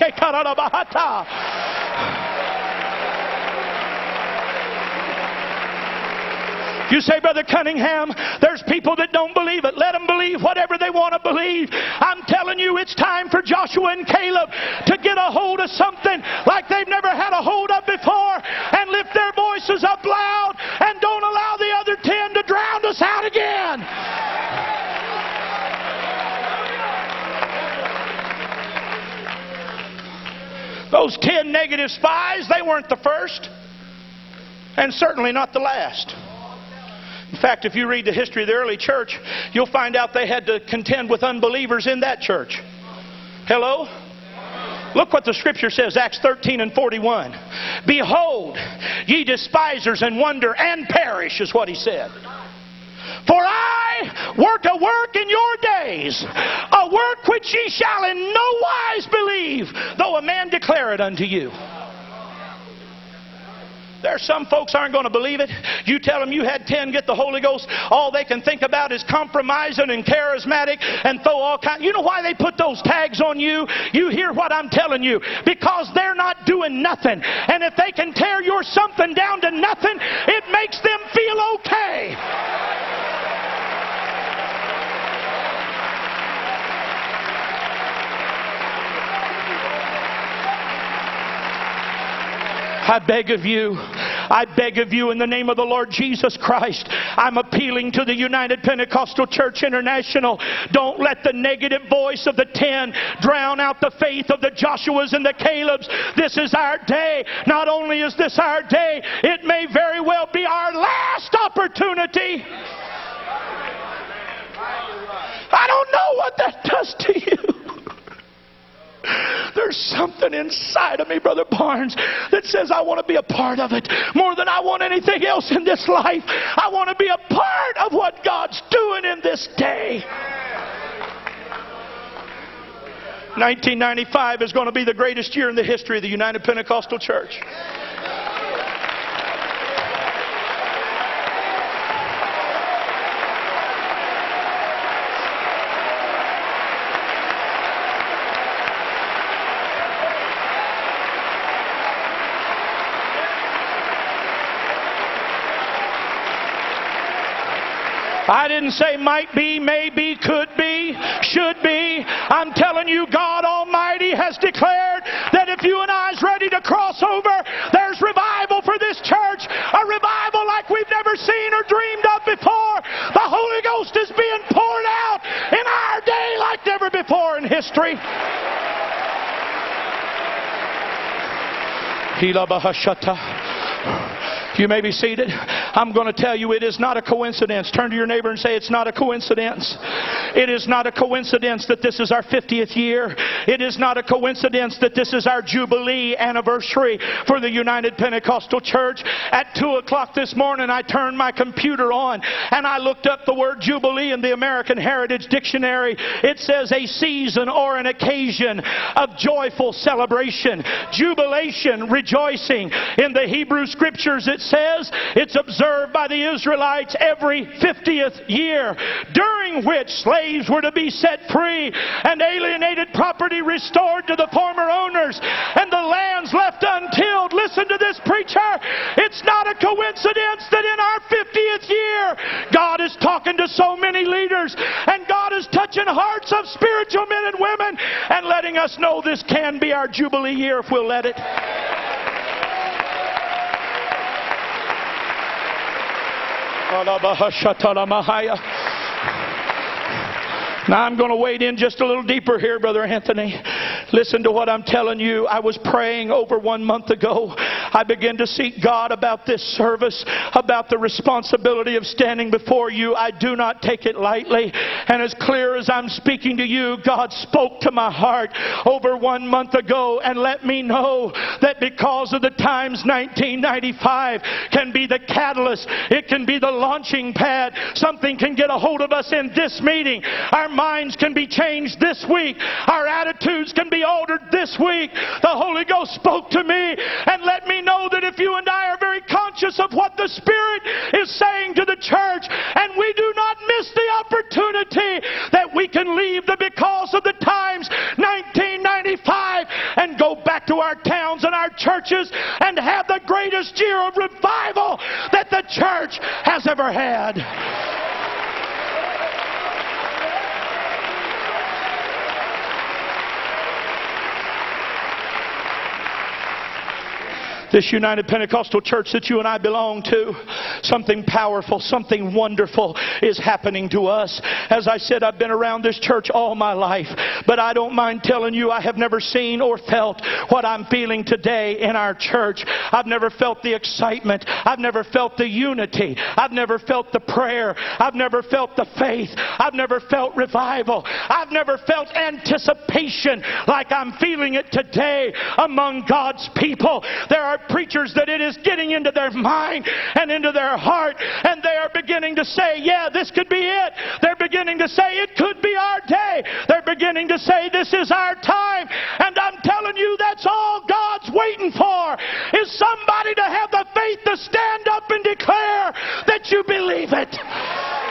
You say, Brother Cunningham, there's people that don't believe it. Let them believe whatever they want to believe. I'm telling you, it's time for Joshua and Caleb to get a hold of something like they've never had a hold of before and lift their voices up loud and don't allow the other ten to drown us out again. Those ten negative spies, they weren't the first, and certainly not the last. In fact, if you read the history of the early church, you'll find out they had to contend with unbelievers in that church. Hello? Look what the scripture says, Acts 13 and 41. Behold, ye despisers, and wonder and perish, is what he said. For I work a work in your days, a work which ye shall in no wise believe, though a man declare it unto you. There's some folks aren't going to believe it. You tell them you had 10 get the Holy Ghost, all they can think about is compromising and charismatic and throw all kinds. You know why they put those tags on you? You hear what I'm telling you. Because they're not doing nothing. And if they can tear your something down to nothing, it makes them feel okay. I beg of you, I beg of you in the name of the Lord Jesus Christ, I'm appealing to the United Pentecostal Church International. Don't let the negative voice of the ten drown out the faith of the Joshuas and the Calebs. This is our day. Not only is this our day, it may very well be our last opportunity. I don't know what that does to you. There's something inside of me, Brother Barnes, that says I want to be a part of it more than I want anything else in this life. I want to be a part of what God's doing in this day. 1995 is going to be the greatest year in the history of the United Pentecostal Church. I didn't say might be, maybe, could be, should be. I'm telling you, God Almighty has declared that if you and I is ready to cross over, there's revival for this church, a revival like we've never seen or dreamed of before. The Holy Ghost is being poured out in our day like never before in history. You may be seated. I'm going to tell you it is not a coincidence. Turn to your neighbor and say, It's not a coincidence. It is not a coincidence that this is our 50th year. It is not a coincidence that this is our Jubilee anniversary for the United Pentecostal Church. At 2 o'clock this morning, I turned my computer on and I looked up the word Jubilee in the American Heritage Dictionary. It says a season or an occasion of joyful celebration, jubilation, rejoicing. In the Hebrew Scriptures, it says it's observed by the Israelites every 50th year, during which slaves were to be set free and alienated property restored to the former owners and the lands left untilled. Listen to this preacher. It's not a coincidence that in our 50th year, God is talking to so many leaders and God is touching hearts of spiritual men and women and letting us know this can be our Jubilee year if we'll let it. Mahaya. Now I'm going to wade in just a little deeper here, Brother Anthony. Listen to what I'm telling you. I was praying over one month ago. I began to seek God about this service, about the responsibility of standing before you. I do not take it lightly. And as clear as I'm speaking to you, God spoke to my heart over one month ago and let me know that because of the times 1995 can be the catalyst, it can be the launching pad. Something can get a hold of us in this meeting. Our minds can be changed this week. Our attitudes can be altered this week. The Holy Ghost spoke to me and let me know that if you and I are very conscious of what the Spirit is saying to the church, and we do not miss the opportunity that we can leave the because of the times 1995 and go back to our towns and our churches and have the greatest year of revival that the church has ever had. This United Pentecostal Church that you and I belong to, something powerful, something wonderful is happening to us. As I said, I've been around this church all my life, but I don't mind telling you I have never seen or felt what I'm feeling today in our church. I've never felt the excitement. I've never felt the unity. I've never felt the prayer. I've never felt the faith. I've never felt revival. I've never felt anticipation like I'm feeling it today among God's people. There are preachers that it is getting into their mind and into their heart, and they are beginning to say, Yeah, this could be it. They're beginning to say, It could be our day. They're beginning to say, This is our time. And I'm telling you, that's all God's waiting for is somebody to have the faith to stand up and declare that you believe it.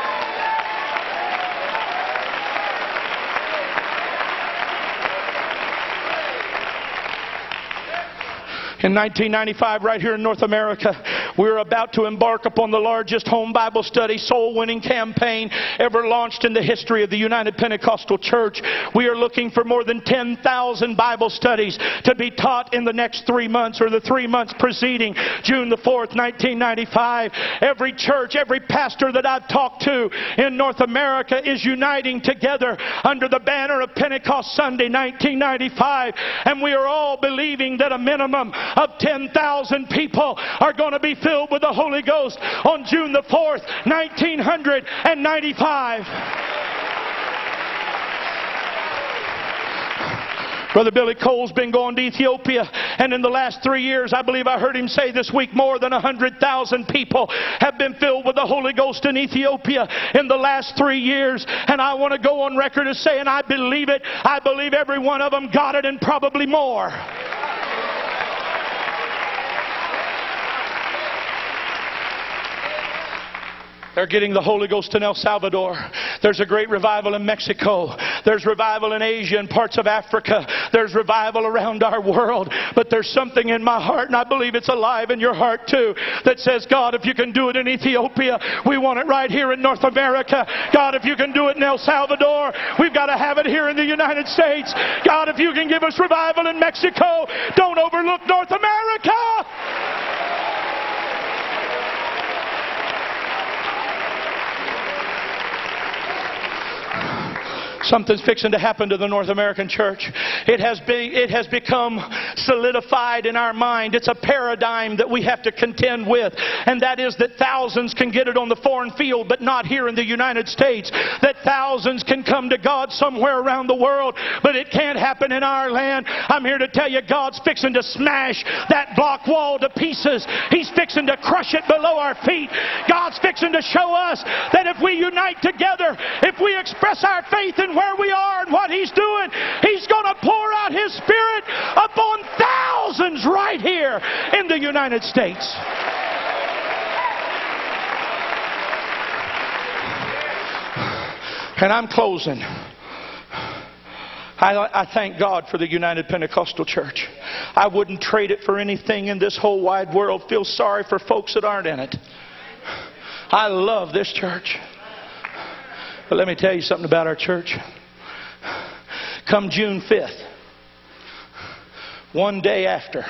In 1995, right here in North America, we are about to embark upon the largest home Bible study soul winning campaign ever launched in the history of the United Pentecostal Church. We are looking for more than 10,000 Bible studies to be taught in the next three months or the three months preceding June the 4th, 1995. Every church, every pastor that I've talked to in North America is uniting together under the banner of Pentecost Sunday 1995. And we are all believing that a minimum of 10,000 people are going to be filled with the Holy Ghost on June the 4th, 1995. Brother Billy Cole's been going to Ethiopia, and in the last three years, I believe I heard him say this week, more than 100,000 people have been filled with the Holy Ghost in Ethiopia in the last three years. And I want to go on record as saying, I believe it. I believe every one of them got it, and probably more. They're getting the Holy Ghost in El Salvador. There's a great revival in Mexico. There's revival in Asia and parts of Africa. There's revival around our world. But there's something in my heart, and I believe it's alive in your heart too, that says, God, if you can do it in Ethiopia, we want it right here in North America. God, if you can do it in El Salvador, we've got to have it here in the United States. God, if you can give us revival in Mexico, don't overlook North America. Something's fixing to happen to the North American church. It has, been, it has become solidified in our mind. It's a paradigm that we have to contend with. And that is that thousands can get it on the foreign field, but not here in the United States. That thousands can come to God somewhere around the world, but it can't happen in our land. I'm here to tell you God's fixing to smash that block wall to pieces. He's fixing to crush it below our feet. God's fixing to show us that if we unite together, if we express our faith in where we are and what He's doing, He's going to pour out His Spirit upon thousands right here in the United States. And I'm closing. I, I, thank God for the United Pentecostal Church. I wouldn't trade it for anything in this whole wide world. Feel sorry for folks that aren't in it. I love this church. But let me tell you something about our church. Come June 5th, one day after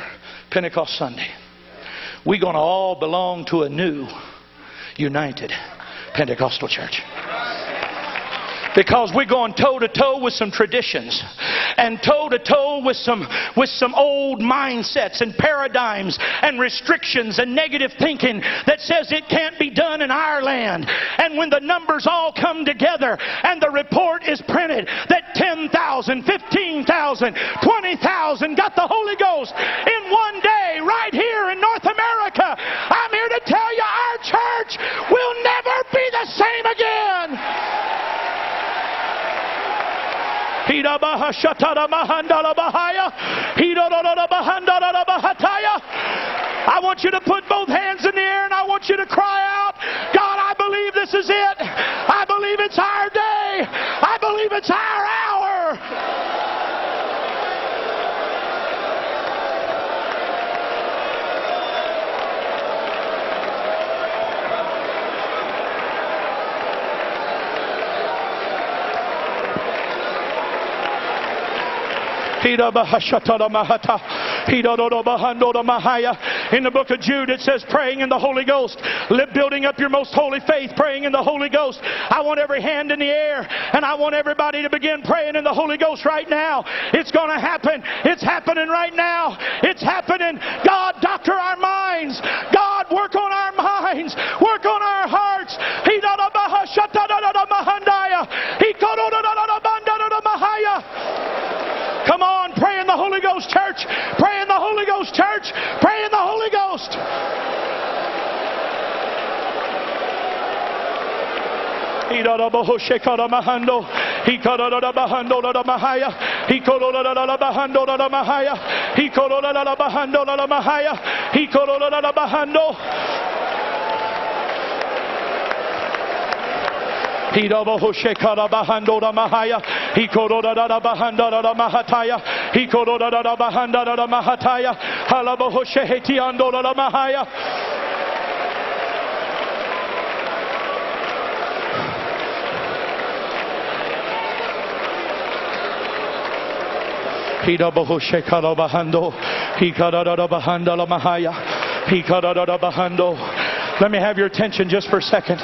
Pentecost Sunday, we're going to all belong to a new, united Pentecostal church because we're going toe to toe with some traditions and toe to toe with some with some old mindsets and paradigms and restrictions and negative thinking that says it can't be done in our land. And when the numbers all come together and the report is printed that 10,000, 15,000, 20,000 got the Holy Ghost in one day right here in North America, I want you to put both hands in the air and I want you to cry out, God, I believe this is it. I believe it's our day. I believe it's our hour. In the book of Jude, it says, praying in the Holy Ghost, building up your most holy faith, praying in the Holy Ghost. I want every hand in the air, and I want everybody to begin praying in the Holy Ghost right now. It's going to happen. It's happening right now. It's happening. God, doctor our minds. God, work on our minds. Work on our hearts. Come on, pray in the Holy Ghost, church. Pray in the Holy Ghost, church. Pray in the Holy Ghost. Mahando, he Bahando Mahaya, he Bahando Mahaya, he Bahando Mahaya, he Bahando. Hidabahoshe bahando da mahaya. He koroda da bahanda da mahataya. He koroda da bahanda da mahataya. Halabahoshe hetiando da mahaya. Hidabahoshe karabahando. He karada bahanda la mahaya. He karada bahando. Let me have your attention just for a second.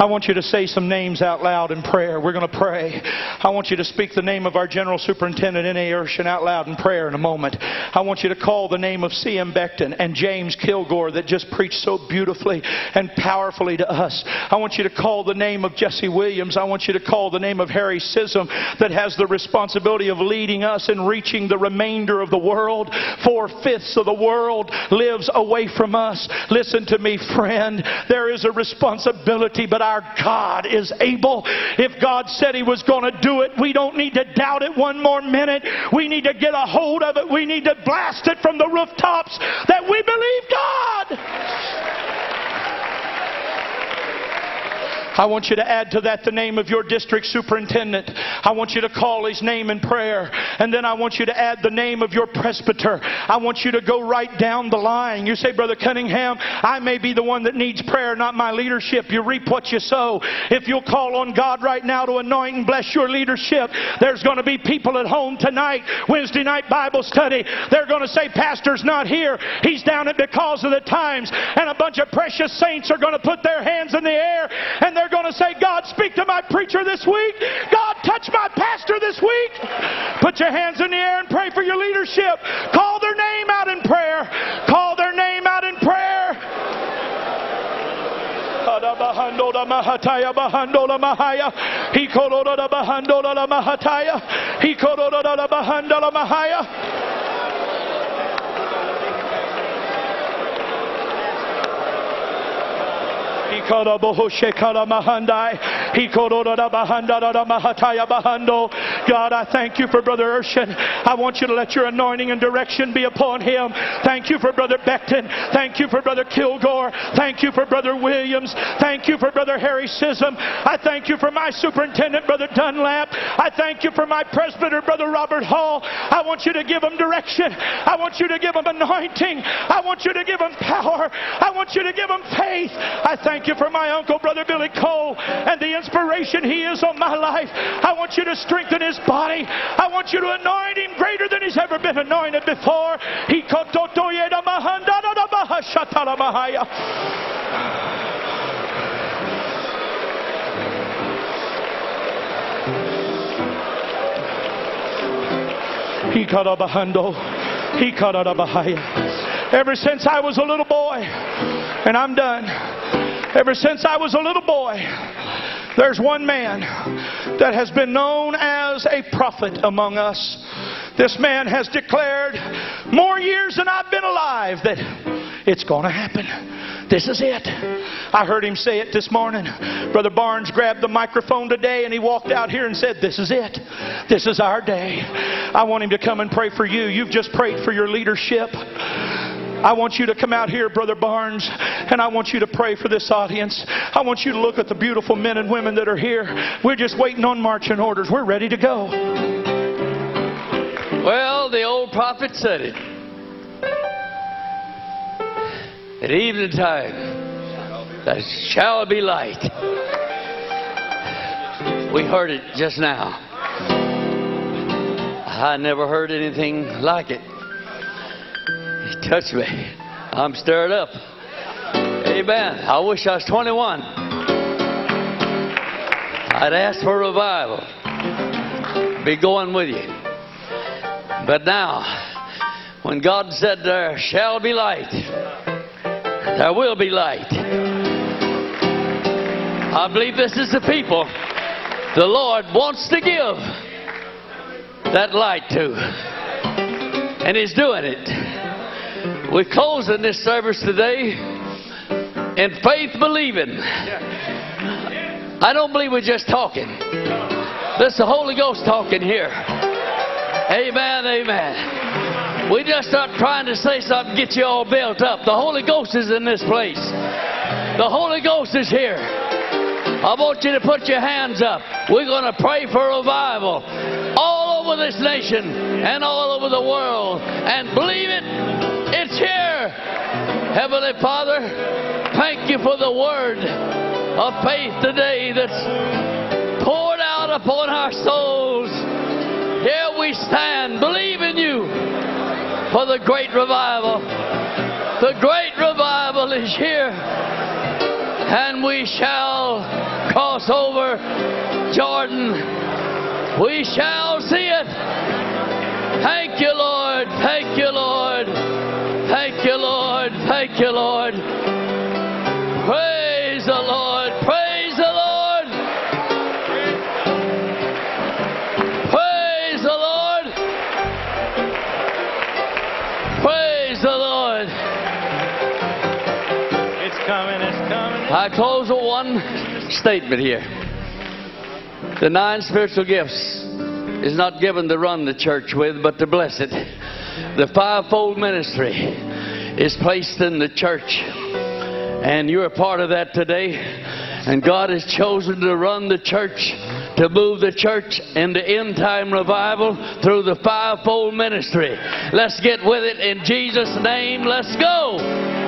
I want you to say some names out loud in prayer. We're going to pray. I want you to speak the name of our General Superintendent, N.A. Urshan, out loud in prayer in a moment. I want you to call the name of C.M. Becton and James Kilgore that just preached so beautifully and powerfully to us. I want you to call the name of Jesse Williams. I want you to call the name of Harry Scism that has the responsibility of leading us and reaching the remainder of the world. Four fifths of the world lives away from us. Listen to me, friend. There is a responsibility, but I our God is able. If God said He was going to do it, we don't need to doubt it one more minute. We need to get a hold of it. We need to blast it from the rooftops that we believe God. I want you to add to that the name of your district superintendent. I want you to call his name in prayer. And then I want you to add the name of your presbyter. I want you to go right down the line. You say, Brother Cunningham, I may be the one that needs prayer, not my leadership. You reap what you sow. If you'll call on God right now to anoint and bless your leadership, there's going to be people at home tonight, Wednesday night Bible study. They're going to say, Pastor's not here. He's down at because of the times. And a bunch of precious saints are going to put their hands in the air and they're are going to say, God, speak to my preacher this week. God, touch my pastor this week. Put your hands in the air and pray for your leadership. Call their name out in prayer. Call their name out in prayer. He <laughs> Koroda Bahandola Mahataya. He Koroda Bahandola Mahaya. God, I thank you for Brother Urshan. I want you to let your anointing and direction be upon him. Thank you for Brother Becton. Thank you for Brother Kilgore. Thank you for Brother Williams. Thank you for Brother Harry Scism. I thank you for my superintendent, Brother Dunlap. I thank you for my presbyter, Brother Robert Hall. I want you to give him direction. I want you to give him anointing. I want you to give him power. I want you to give him faith. I thank you for my uncle, Brother Billy Cole, and the inspiration he is on my life. I want you to strengthen his body. I want you to anoint him greater than he's ever been anointed before. He He cut a bahando. He cut out a bahaya. Ever since I was a little boy, and I'm done. Ever since I was a little boy, there's one man that has been known as a prophet among us. This man has declared more years than I've been alive that it's going to happen. This is it. I heard him say it this morning. Brother Barnes grabbed the microphone today and he walked out here and said, This is it. This is our day. I want him to come and pray for you. You've just prayed for your leadership. I want you to come out here, Brother Barnes, and I want you to pray for this audience. I want you to look at the beautiful men and women that are here. We're just waiting on marching orders. We're ready to go. Well, the old prophet said it. At evening time, there shall be light. We heard it just now. I never heard anything like it. <laughs> Touch me. I'm stirred up. Amen. I wish I was 21. I'd ask for revival. Be going with you. But now, when God said there shall be light, there will be light. I believe this is the people the Lord wants to give that light to. And He's doing it. We're closing this service today in faith believing. I don't believe we're just talking. This is the Holy Ghost talking here. Amen, amen. We just start trying to say something, get you all built up. The Holy Ghost is in this place. The Holy Ghost is here. I want you to put your hands up. We're going to pray for revival all over this nation and all over the world. And believe it. Heavenly Father, thank you for the word of faith today that's poured out upon our souls. Here we stand, believing you for the great revival. The great revival is here, and we shall cross over Jordan. We shall see it. Thank you, Lord. Thank you, Lord. Thank you, Lord. You, Lord. Praise the Lord. Praise the Lord. Praise the Lord. Praise the Lord. It's coming. It's coming. I close with one statement here. The nine spiritual gifts is not given to run the church with, but to bless it. The fivefold ministry is placed in the church, and you're a part of that today. And God has chosen to run the church, to move the church into end time revival through the fivefold ministry. Let's get with it in Jesus' name. Let's go.